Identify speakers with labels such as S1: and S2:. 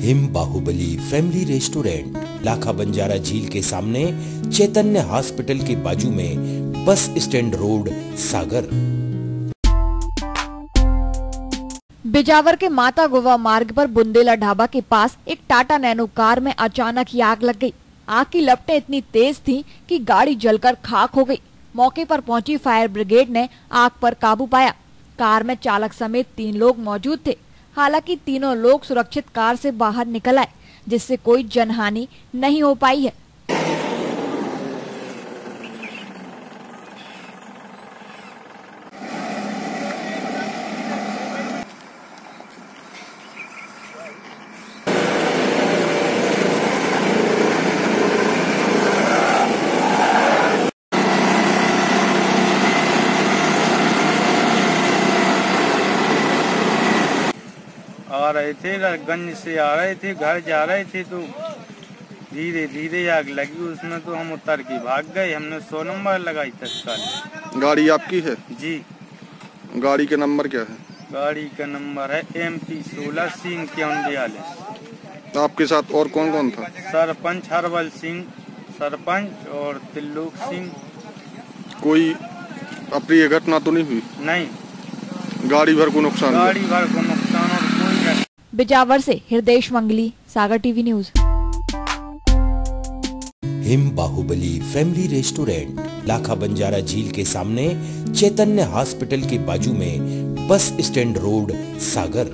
S1: Him, Baahubali, family restaurant, Lakha Banjara झील के सामने, चैतन्य हॉस्पिटल के बाजू में, बस स्टैंड रोड, सागर।
S2: बिजावर के माता गोवा मार्ग पर बुंदेला ढाबा के पास एक टाटा नैनो कार में अचानक ही आग लग गई। आग की लपटें इतनी तेज थीं कि गाड़ी जलकर खाक हो गई। मौके पर पहुँची फायर ब्रिगेड ने आग पर काबू पाया। कार में चालक समेत तीन लोग मौजूद थे। हालाँकि तीनों लोग सुरक्षित कार से बाहर निकल आए, जिससे कोई जनहानि नहीं हो पाई है।
S3: आ रहे थे गंज से आ रहे थे घर जा रहे थे तो धीरे धीरे आग लगी। उसमें तो हम उतर के भाग गए। हमने सौ नंबर लगाई तत्काल।
S4: गाड़ी आपकी है?
S3: जी।
S4: गाड़ी का नंबर क्या है?
S3: गाड़ी का नंबर है एम पी सोलह सिंह इक्यावन बयालीस
S4: आपके साथ और कौन कौन था?
S3: सरपंच हरबल सिंह सरपंच और तिल्लुक सिंह।
S4: कोई अप्रिय घटना तो नहीं हुई?
S3: नहीं।
S4: गाड़ी भर को नुकसान
S3: गाड़ी भर को नुकसान
S2: बिजावर से, Hriday Mangali Sagar TV news.
S1: Him Bahubali family restaurant, Lakha Banjara झील के सामने, चैतन्य हॉस्पिटल के बाजू में, बस स्टैंड रोड, सागर।